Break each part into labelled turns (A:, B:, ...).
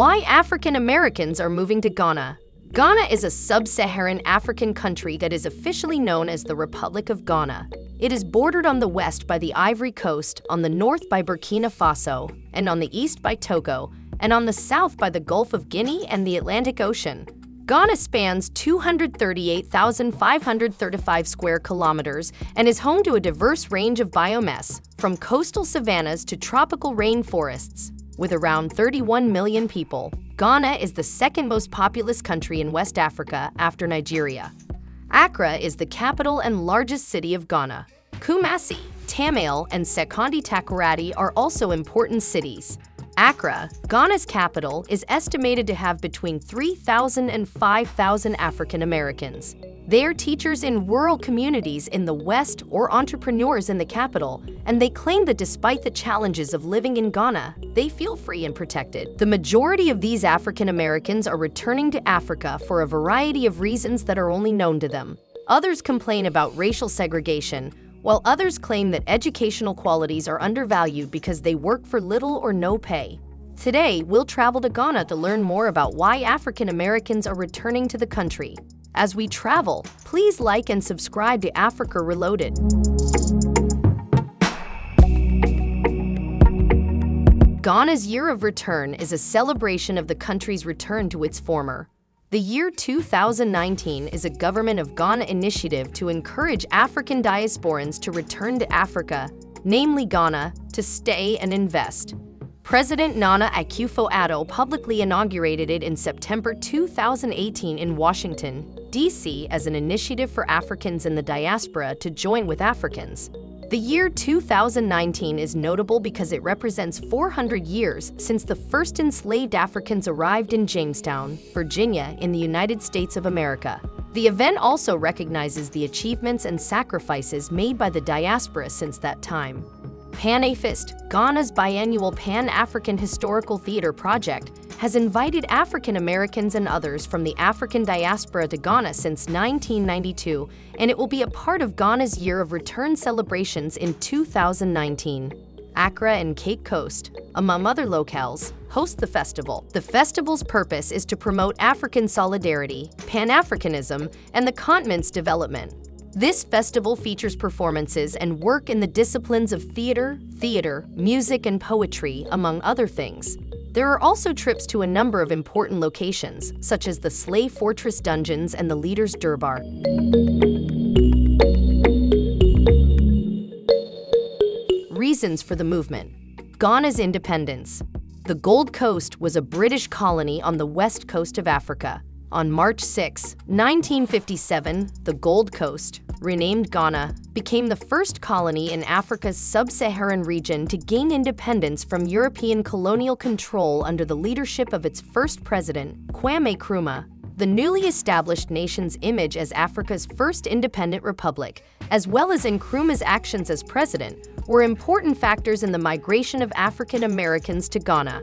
A: Why African Americans are moving to Ghana. Ghana is a sub Saharan African country that is officially known as the Republic of Ghana. It is bordered on the west by the Ivory Coast, on the north by Burkina Faso, and on the east by Togo, and on the south by the Gulf of Guinea and the Atlantic Ocean. Ghana spans 238,535 square kilometers and is home to a diverse range of biomes, from coastal savannas to tropical rainforests. With around 31 million people, Ghana is the second most populous country in West Africa after Nigeria. Accra is the capital and largest city of Ghana. Kumasi, Tamale, and Sekondi Takoradi are also important cities. Accra, Ghana's capital, is estimated to have between 3,000 and 5,000 African Americans. They are teachers in rural communities in the West or entrepreneurs in the capital, and they claim that despite the challenges of living in Ghana, they feel free and protected. The majority of these African Americans are returning to Africa for a variety of reasons that are only known to them. Others complain about racial segregation, while others claim that educational qualities are undervalued because they work for little or no pay. Today, we'll travel to Ghana to learn more about why African Americans are returning to the country. As we travel, please like and subscribe to Africa Reloaded. Ghana's Year of Return is a celebration of the country's return to its former, the year 2019 is a Government of Ghana initiative to encourage African diasporans to return to Africa, namely Ghana, to stay and invest. President Nana Akufo-Addo publicly inaugurated it in September 2018 in Washington, D.C. as an initiative for Africans in the diaspora to join with Africans. The year 2019 is notable because it represents 400 years since the first enslaved Africans arrived in Jamestown, Virginia, in the United States of America. The event also recognizes the achievements and sacrifices made by the diaspora since that time. PANAFEST, Ghana's biannual Pan-African Historical Theater project, has invited African Americans and others from the African diaspora to Ghana since 1992, and it will be a part of Ghana's Year of Return celebrations in 2019. Accra and Cape Coast, among other locales, host the festival. The festival's purpose is to promote African solidarity, Pan-Africanism, and the continent's development. This festival features performances and work in the disciplines of theater, theater, music, and poetry, among other things. There are also trips to a number of important locations, such as the Slave Fortress Dungeons and the Leaders Durbar. Reasons for the movement Ghana's independence. The Gold Coast was a British colony on the west coast of Africa. On March 6, 1957, the Gold Coast, renamed Ghana, became the first colony in Africa's sub-Saharan region to gain independence from European colonial control under the leadership of its first president, Kwame Nkrumah. The newly established nation's image as Africa's first independent republic, as well as Nkrumah's actions as president, were important factors in the migration of African Americans to Ghana.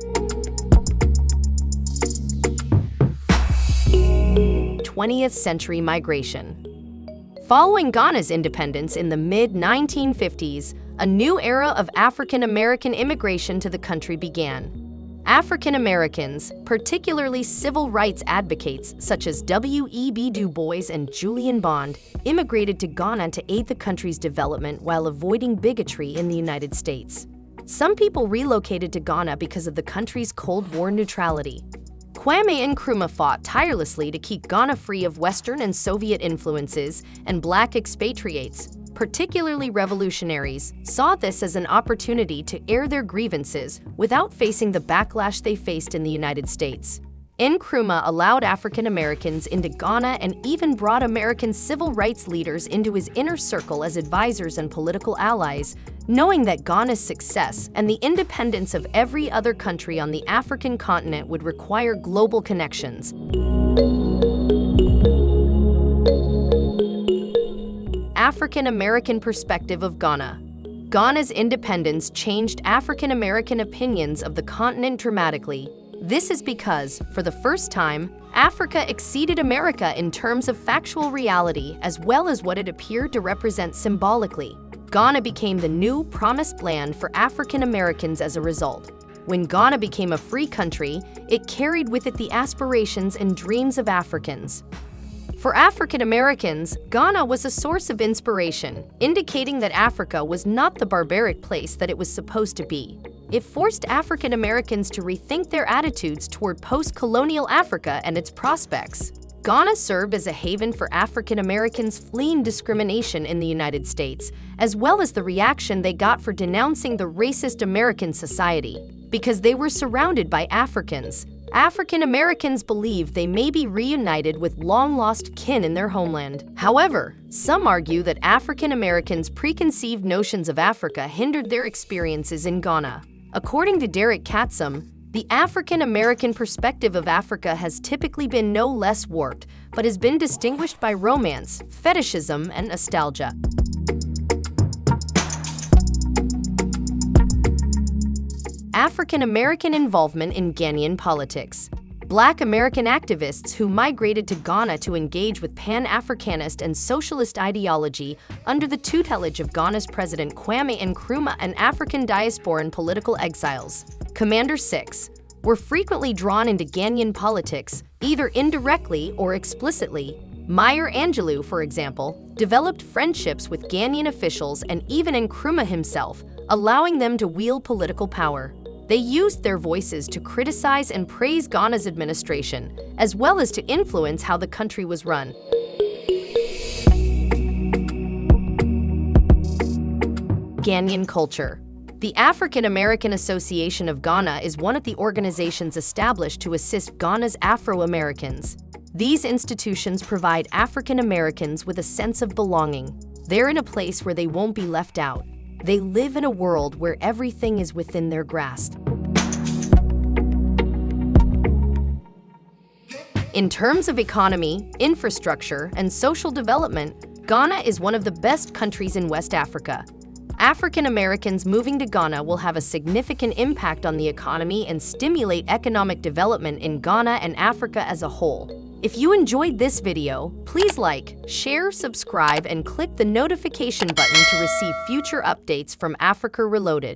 A: 20th century migration. Following Ghana's independence in the mid 1950s, a new era of African American immigration to the country began. African Americans, particularly civil rights advocates such as W.E.B. Du Bois and Julian Bond, immigrated to Ghana to aid the country's development while avoiding bigotry in the United States. Some people relocated to Ghana because of the country's Cold War neutrality. Kwame Nkrumah fought tirelessly to keep Ghana free of Western and Soviet influences, and black expatriates, particularly revolutionaries, saw this as an opportunity to air their grievances without facing the backlash they faced in the United States. Nkrumah allowed African Americans into Ghana and even brought American civil rights leaders into his inner circle as advisors and political allies, knowing that Ghana's success and the independence of every other country on the African continent would require global connections. African American perspective of Ghana. Ghana's independence changed African American opinions of the continent dramatically, this is because, for the first time, Africa exceeded America in terms of factual reality as well as what it appeared to represent symbolically. Ghana became the new promised land for African Americans as a result. When Ghana became a free country, it carried with it the aspirations and dreams of Africans. For African Americans, Ghana was a source of inspiration, indicating that Africa was not the barbaric place that it was supposed to be. It forced African Americans to rethink their attitudes toward post colonial Africa and its prospects. Ghana served as a haven for African Americans fleeing discrimination in the United States, as well as the reaction they got for denouncing the racist American society. Because they were surrounded by Africans, African Americans believe they may be reunited with long lost kin in their homeland. However, some argue that African Americans' preconceived notions of Africa hindered their experiences in Ghana. According to Derek Katsum, the African American perspective of Africa has typically been no less warped, but has been distinguished by romance, fetishism, and nostalgia. African American involvement in Ghanaian politics. Black American activists who migrated to Ghana to engage with Pan Africanist and socialist ideology under the tutelage of Ghana's President Kwame Nkrumah and African diasporan political exiles. Commander 6 were frequently drawn into Ghanaian politics, either indirectly or explicitly. Maya Angelou, for example, developed friendships with Ghanaian officials and even Nkrumah himself, allowing them to wield political power. They used their voices to criticize and praise Ghana's administration, as well as to influence how the country was run. Ghanaian culture. The African American Association of Ghana is one of the organizations established to assist Ghana's Afro Americans. These institutions provide African Americans with a sense of belonging. They're in a place where they won't be left out. They live in a world where everything is within their grasp. In terms of economy, infrastructure, and social development, Ghana is one of the best countries in West Africa. African Americans moving to Ghana will have a significant impact on the economy and stimulate economic development in Ghana and Africa as a whole. If you enjoyed this video, please like, share, subscribe, and click the notification button to receive future updates from Africa Reloaded.